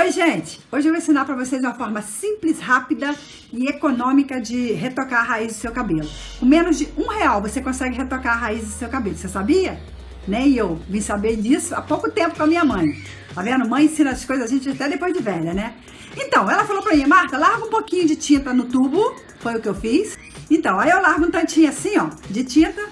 Oi, gente! Hoje eu vou ensinar para vocês uma forma simples, rápida e econômica de retocar a raiz do seu cabelo. Com menos de um real você consegue retocar a raiz do seu cabelo. Você sabia? Nem eu vim saber disso há pouco tempo com a minha mãe. Tá vendo? Mãe ensina as coisas a gente até depois de velha, né? Então, ela falou pra mim, Marta, larga um pouquinho de tinta no tubo. Foi o que eu fiz. Então, aí eu largo um tantinho assim, ó, de tinta.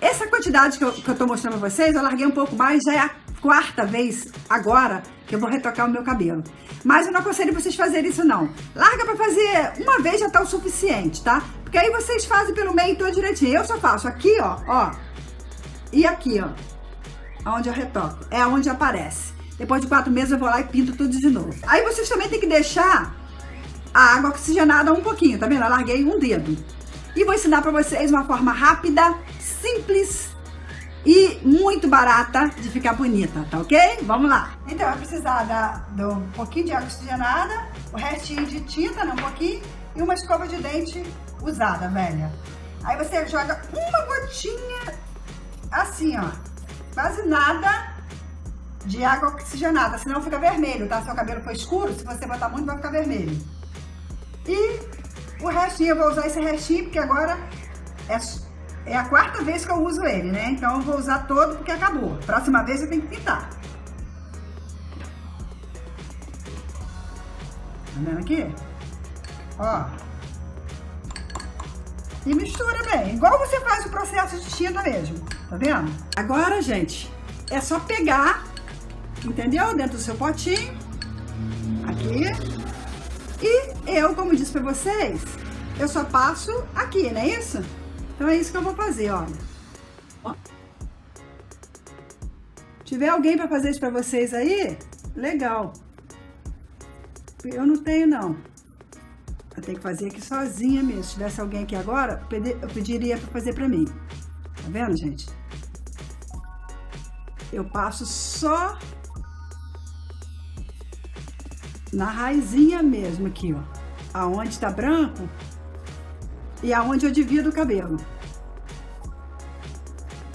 Essa quantidade que eu, que eu tô mostrando pra vocês, eu larguei um pouco mais, já é a quarta vez agora que eu vou retocar o meu cabelo. Mas eu não aconselho vocês fazerem isso não. Larga pra fazer uma vez já tá o suficiente, tá? Porque aí vocês fazem pelo meio todo direitinho. Eu só faço aqui, ó, ó. E aqui, ó. Onde eu retoco. É onde aparece. Depois de quatro meses eu vou lá e pinto tudo de novo. Aí vocês também tem que deixar a água oxigenada um pouquinho, tá vendo? Eu larguei um dedo. E vou ensinar pra vocês uma forma rápida, simples muito barata de ficar bonita, tá ok? Vamos lá. Então, vai precisar da, um pouquinho de água oxigenada, o restinho de tinta, né, um pouquinho, e uma escova de dente usada, velha. Aí você joga uma gotinha, assim, ó, quase nada de água oxigenada, senão fica vermelho, tá? Se o cabelo for escuro, se você botar muito, vai ficar vermelho. E o restinho, eu vou usar esse restinho, porque agora é é a quarta vez que eu uso ele, né? Então eu vou usar todo porque acabou. Próxima vez eu tenho que pintar. Tá vendo aqui? Ó. E mistura bem. Igual você faz o processo de tinta mesmo. Tá vendo? Agora, gente, é só pegar, entendeu? Dentro do seu potinho. Aqui. E eu, como disse pra vocês, eu só passo aqui, não é isso? Então é isso que eu vou fazer, olha. Ó. Tiver alguém para fazer isso para vocês aí, legal. Eu não tenho, não. Eu tenho que fazer aqui sozinha mesmo. Se tivesse alguém aqui agora, eu pediria para fazer para mim. Tá vendo, gente? Eu passo só na raizinha mesmo aqui, ó. Aonde tá branco, e aonde eu divido o cabelo.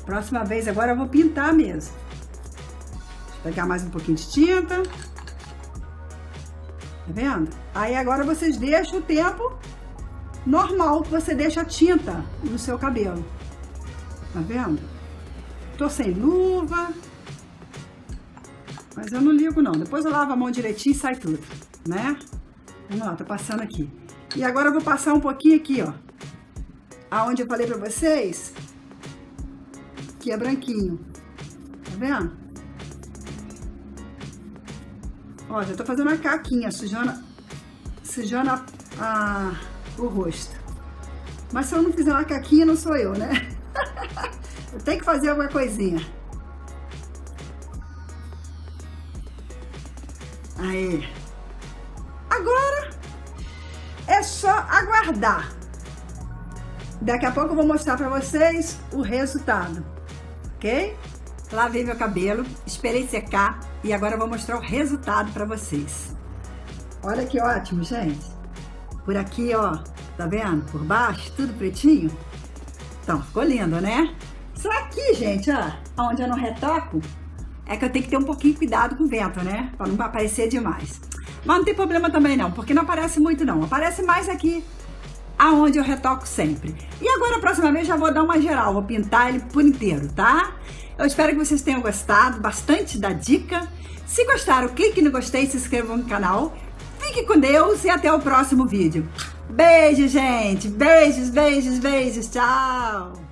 Próxima vez agora eu vou pintar mesmo. Eu pegar mais um pouquinho de tinta. Tá vendo? Aí agora vocês deixam o tempo normal que você deixa a tinta no seu cabelo. Tá vendo? Tô sem luva. Mas eu não ligo não. Depois eu lavo a mão direitinho e sai tudo, né? Vamos lá, tô passando aqui. E agora eu vou passar um pouquinho aqui, ó aonde eu falei pra vocês que é branquinho. Tá vendo? Ó, já tô fazendo uma caquinha, sujando, sujando a, a, o rosto. Mas se eu não fizer uma caquinha, não sou eu, né? eu tenho que fazer alguma coisinha. Aí. Agora é só aguardar. Daqui a pouco eu vou mostrar para vocês o resultado, ok? Lavei meu cabelo, esperei secar e agora eu vou mostrar o resultado para vocês. Olha que ótimo, gente. Por aqui, ó, tá vendo? Por baixo, tudo pretinho. Então, ficou lindo, né? Só aqui, gente, ó, onde eu não retoco, é que eu tenho que ter um pouquinho de cuidado com o vento, né? Pra não aparecer demais. Mas não tem problema também não, porque não aparece muito não. Aparece mais aqui aonde eu retoco sempre. E agora, a próxima vez, já vou dar uma geral, vou pintar ele por inteiro, tá? Eu espero que vocês tenham gostado bastante da dica. Se gostaram, clique no gostei, se inscrevam no canal. Fique com Deus e até o próximo vídeo. Beijo, gente! Beijos, beijos, beijos. Tchau!